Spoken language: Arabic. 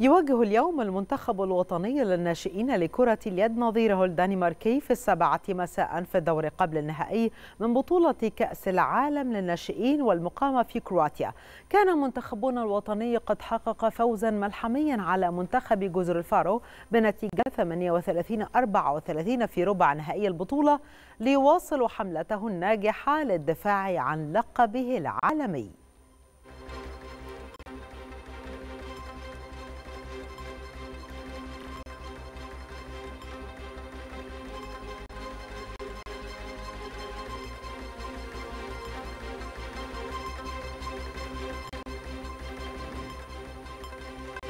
يواجه اليوم المنتخب الوطني للناشئين لكرة اليد نظيره الدنماركي في السابعة مساء في الدور قبل النهائي من بطولة كأس العالم للناشئين والمقامة في كرواتيا. كان منتخبنا الوطني قد حقق فوزا ملحميا على منتخب جزر الفارو بنتيجة 38-34 في ربع نهائي البطولة ليواصل حملته الناجحة للدفاع عن لقبه العالمي.